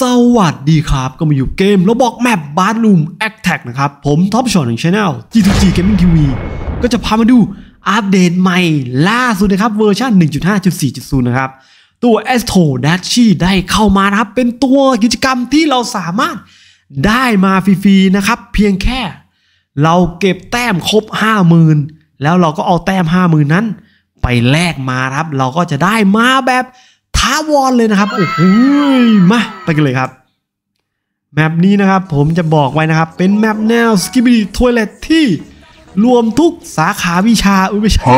สวัสดีครับ ก็มาอยู่เกมแล้วบอกแมป Bathroom Attack นะครับ ผมท็อปช็อตของช anel G2G Gaming TV ก็จะพามาดูอัปเดตใหม่ล่าสุดนะครับ เวอร์ชัน1.5.4.0 นะครับ ตัว Astro Duchess ได้เข้ามานะครับ เป็นตัวกิจกรรมที่เราสามารถได้มาฟรีๆนะครับ เพียงแค่ เราเก็บแต้มครบ 50,000 แล้วเราก็เอาแต้ม 50,000 นั้น ไปแลกมาครับ เราก็จะได้มาแบบท้าวอนเลยนะครับโอ้โหมา ไปกันเลยครับแมปนี้นะครับผมจะบอกไว้นะครับ เป็นแมปแนว s k i b b y Toilet ที่รวมทุกสาขาวิชาอุ้ยไม่ใช่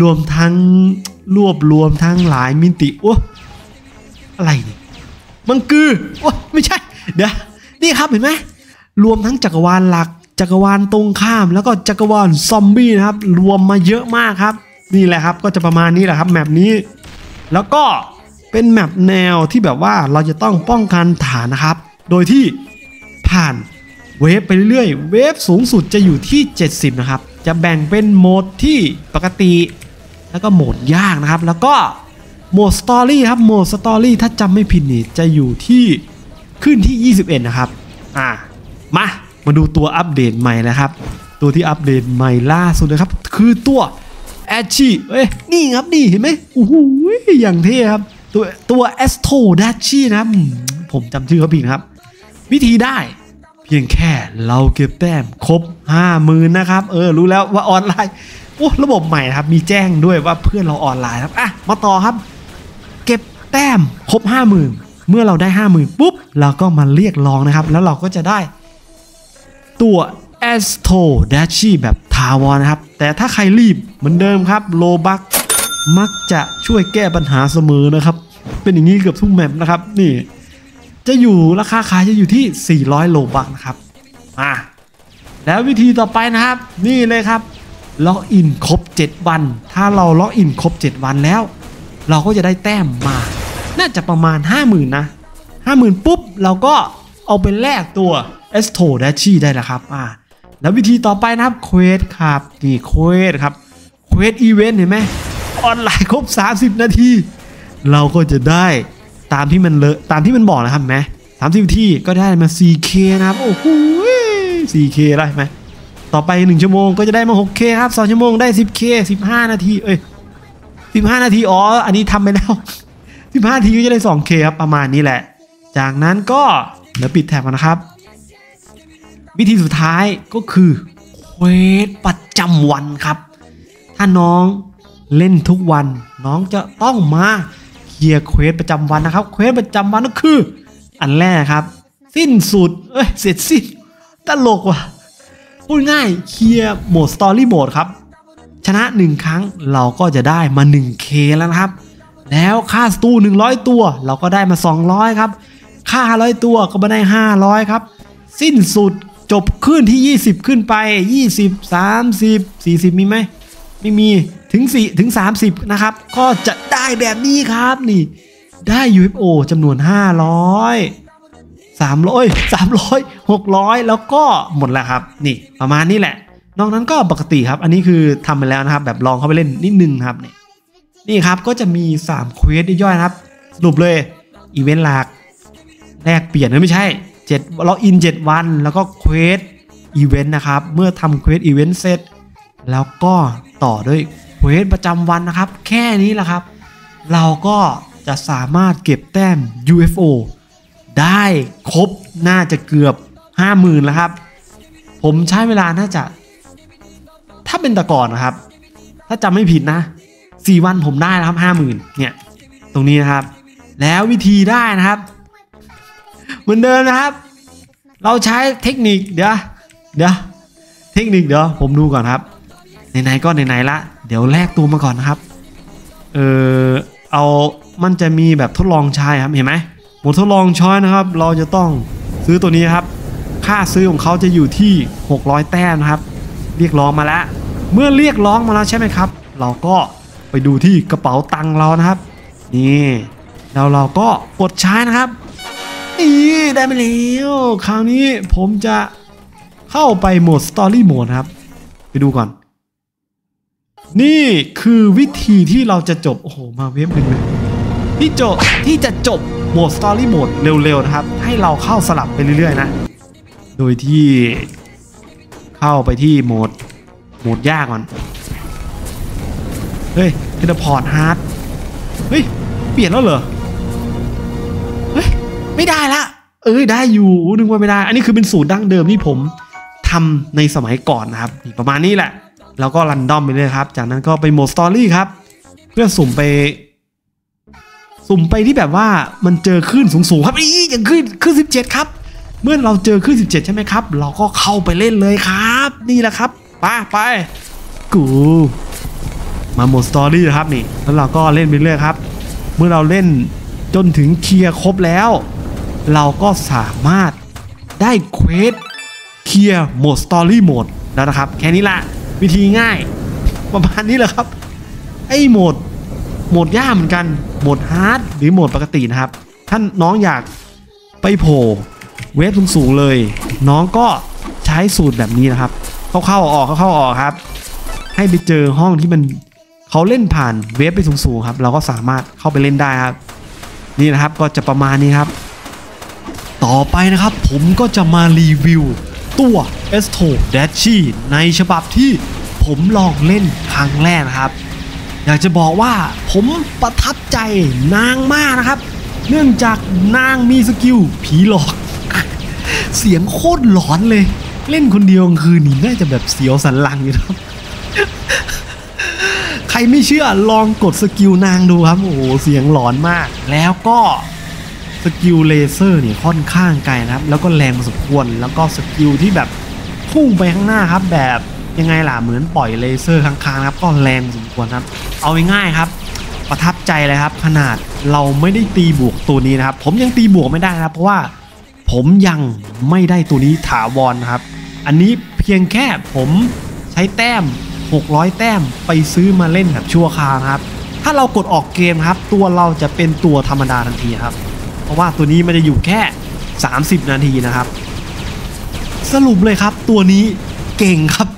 รวมทั้งรวบรวมทั้งหลายมิติโอ้อะไรเนี่ยมังกือโอ้ไม่ใช่ เดี๋ยวนี่ครับเห็นไหมรวมทั้งจักรวาลหลัก จักรวาลตรงข้าม แล้วก็จักรวาลซอมบี้นะครับ รวมมาเยอะมากครับ นี่แหละครับก็จะประมาณนี้แหละครับ map นี้ แล้วก็ เป็น map แนวที่แบบว่าเราจะต้องป้องกันฐานนะครับ โดยที่ผ่าน wave ไปเรื่อยๆ wave สูงสุดจะอยู่ที่ 70 นะครับ จะแบ่งเป็นโหมดที่ปกติ แล้วก็โหมดยากนะครับ แล้วก็โหมด story ครับ โหมด story ถ้าจำไม่ผิดนี่จะอยู่ที่ขึ้นที่ 21 นะครับ อ่า มา มาดูตัวอัปเดตใหม่นะครับ ตัวที่อัปเดตใหม่ล่าสุดนะครับ คือตัวแอชชี่เอ้ย นี่ครับ นี่เห็นไหมโอ้โหอย่างเท่ครับ ตัวตัวแอสโตดัชชี่นะ ผมจำชื่อเขาผิดนะครับ วิธีได้เพียงแค่เราเก็บแต้มครบ50,000นะครับ เออ รู้แล้วว่าออนไลน์โอ้ระบบใหม่ครับ มีแจ้งด้วยว่าเพื่อนเราออนไลน์ครับอะมาต่อครับ เก็บแต้มครบ50,000เมื่อเราได้50,000ปุ๊บ เราก็มาเรียกร้องนะครับ แล้วเราก็จะได้ ตัว a s t o d a c h i แบบ tower นะครับ แต่ถ้าใครรีบเหมือนเดิมครับ Robux มักจะช่วยแก้ปัญหาเสมอนะครับ เป็นอย่างนี้เกือบทุก map นะครับ นี่ จะอยู่ราคาขายจะอยู่ที่ 400 Robux นะครับอ่าแล้ววิธีต่อไปนะครับ นี่เลยครับ login ครบ 7 วัน ถ้าเรา login ครบ 7 วันแล้ว เราก็จะได้แต้มมา น่าจะประมาณ 50,000 นะ 50,000 ปุ๊บ เราก็เอาไปแลกตัว e s t o d a c h i ได้แล้วครับอ่าแล้ววิธีต่อไปนะครับ quest ครับนี่ quest ครับ quest event เห็นไหมออนไลน์ครบ 30 นาที เราก็จะได้ตามที่มันเลอะตามที่มันบอกนะครับไหมสามสิบทีก็ได้มา 4K นะครับ โอ้โห 4K ได้ไหมต่อไป 1 ชั่วโมงก็จะได้มา 6K ครับ 2 ชั่วโมงได้ 10K 15 นาที เอ้ย 15 นาที อ๋อ อันนี้ทำไปแล้ว 15 นาทีก็จะได้ 2K ครับ ประมาณนี้แหละ จากนั้นก็เดี๋ยวปิด tab กันนะครับ วิธีสุดท้ายก็คือ quest ประจำวันครับ ถ้าน้องเล่นทุกวันน้องจะต้องมา เคลียร์ quest ประจำวันนะครับ quest ประจำวันก็คือ อันแรกครับ สิ้นสุดเอ้ยเสร็จสิ้นตลกว่ะพูดง่ายเคลียร์โหมดสตอรี่โหมดครับ ชนะ 1 ครั้งเราก็จะได้มา 1K แล้วนะครับ แล้วค่าสตู 100 ตัว เราก็ได้มา 200 ครับ ค่า 500 ตัวก็มาได้ 500 ครับ สิ้นสุดจบขึ้นที่ 20 ขึ้นไป 20 30 40 มีไหม ไม่มีถึง4ถึง 30 นะครับ ก็จะ ได้แบบนี้ครับนี่ ได้ UFO จำนวน 500 300 300 600 แล้วก็หมดแล้วครับ นี่ประมาณนี้แหละ นอกนั้นก็ปกติครับ อันนี้คือทำไปแล้วนะครับ แบบลองเข้าไปเล่นนิดนึงครับนี่นี่ครับก็จะมี3 quest ย่อยนะครับสรุปเลยอีเวนต์หลักแลกเปลี่ยนไม่ใช่7 login 7 วัน แล้วก็ quest event นะครับ เมื่อทำ quest event เสร็จ แล้วก็ต่อด้วย quest ประจำวันนะครับ แค่นี้แหละครับ เราก็จะสามารถเก็บแต้ม UFO ได้ครบน่าจะเกือบ 50,000แล้วครับ ผมใช้เวลาน่าจะ ถ้าเป็นแต่ก่อนนะครับ ถ้าจำไม่ผิดนะ 4 วันผมได้แล้วครับ 50,000 เนี่ย ตรงนี้นะครับ แล้ววิธีได้นะครับ เหมือนเดิมนะครับ เราใช้เทคนิคเดี๋ยวเดี๋ยวเทคนิคเดี๋ยวผมดูก่อนครับไหนๆก็ไหนๆละ เดี๋ยวแลกตัวมาก่อนนะครับ เออ เอามันจะมีแบบทดลองใช้ครับเห็นไหมหมดทดลองช้อยนะครับ เราจะต้องซื้อตัวนี้ครับ ค่าซื้อของเขาจะอยู่ที่ 600 แต้มนะครับ เรียกร้องมาแล้ว เมื่อเรียกร้องมาแล้วใช่ไหมครับ เราก็ไปดูที่กระเป๋าตังค์เรานะครับ นี่แล้วเราก็กดใช้นะครับนี่ได้มาแล้วคราวนี้ผมจะเข้าไปโหมด Story Mode นะครับ ไปดูก่อน นี่คือวิธีที่เราจะจบ โอ้โห มา wave หนึ่งเลยที่จบที่จะจบโหมด story โหมดเร็วๆนะครับ ให้เราเข้าสลับไปเรื่อยๆนะ โดยที่เข้าไปที่โหมดโหมดยากก่อน เฮ้ย teleport hard เฮ้ย เปลี่ยนแล้วเหรอ เฮ้ย ไม่ได้ละ เอ้ย ได้อยู่นึกว่าไม่ได้ อันนี้คือเป็นสูตรดั้งเดิมที่ผมทำในสมัยก่อนนะครับ ประมาณนี้แหละ แล้วก็ random ไปเลยครับ จากนั้นก็ไปโหมด story ครับ เพื่อสุ่มไป สุ่มไปที่แบบว่ามันเจอคลื่นสูงๆครับอีอย่างคลื่นคลื่นสิบเจ็ดครับ เมื่อเราเจอคลื่นสิบเจ็ดใช่ไหมครับ เราก็เข้าไปเล่นเลยครับ นี่แหละครับไปไปกูมาโหมด story นะครับนี่แล้วเราก็เล่นไปเรื่อยครับ เมื่อเราเล่นจนถึงเคลียร์ครบแล้ว เราก็สามารถได้ quest เคลียร์โหมด story โหมดแล้วนะครับ แค่นี้ละ วิธีง่าย ประมาณนี้แหละครับ ไอ้โหมดโหมดยากเหมือนกันโหมด hard หรือโหมดปกตินะครับ ถ้าน้องอยากไปโผล่ wave สูงๆเลย น้องก็ใช้สูตรแบบนี้นะครับ เข้าๆออกเข้าๆออกครับ ให้ไปเจอห้องที่มันเขาเล่นผ่านเวฟไปสูงๆครับ เราก็สามารถเข้าไปเล่นได้ครับ นี่นะครับก็จะประมาณนี้ครับ ต่อไปนะครับผมก็จะมารีวิว ตัว s อ d a s h i ในฉบับที่ผมลองเล่นครั้งแรกนะครับ อยากจะบอกว่าผมประทับใจนางมากนะครับ เนื่องจากนางมีสกิลผีหลอก เสียงโคตรหลอนเลย เล่นคนเดียวคืนนี่น่าจะแบบเสียวสันหลังอยู่ครับใครไม่เชื่อลองกด skill นางดูครับ โอ้โห เสียงหลอนมาก แล้วก็ skill เลเซอร์นี่ค่อนข้างไกลนะครับ แล้วก็แรงสมควรแล้วก็ skill ที่แบบพุ่งไปข้างหน้าครับ แบบยังไงล่ะเหมือนปล่อยเลเซอร์ค้างๆครับ ก็แรงสมควรครับ เอาง่ายๆครับ ประทับใจเลยครับ ขนาดเราไม่ได้ตีบวกตัวนี้นะครับ ผมยังตีบวกไม่ได้นะครับ เพราะว่าผมยังไม่ได้ตัวนี้ถาวรนะครับ อันนี้เพียงแค่ผมใช้แต้ม 600 แต้มไปซื้อมาเล่นแบบชั่วคราวครับ ถ้าเรากดออกเกมครับ ตัวเราจะเป็นตัวธรรมดาทันทีครับ เพราะว่าตัวนี้มันจะอยู่แค่ 30 นาทีนะครับ สรุปเลยครับตัวนี้เก่งครับ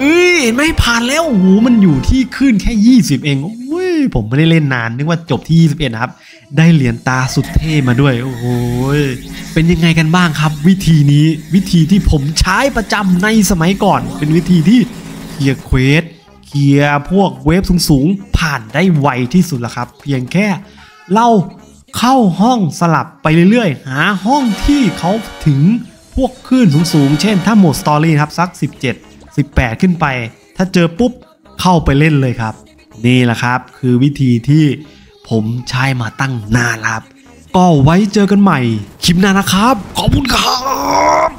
เอ้ยไม่ผ่านแล้วโอ้โหมันอยู่ที่ขึ้นแค่ 20 เองโอ้ยผมไม่ได้เล่นนานนึกว่าจบที่ 21 นะครับ ได้เหรียญตาสุดเท่มาด้วย โอ้โหเป็นยังไงกันบ้างครับ วิธีนี้วิธีที่ผมใช้ประจำในสมัยก่อน เป็นวิธีที่เคลียร์ quest เคลียร์พวก wave สูงๆ ผ่านได้ไวที่สุดละครับ เพียงแค่เรา เข้าห้องสลับไปเรื่อยๆ หาห้องที่เขาถึงพวกคลื่นสูงๆ เช่นถ้าโหมด story ครับสัก 17 18 ขึ้นไป ถ้าเจอปุ๊บเข้าไปเล่นเลยครับ นี่แหละครับคือวิธีที่ผมใช้มาตั้งนานครับ ก็ไว้เจอกันใหม่คลิปหน้านะครับ ขอบคุณครับ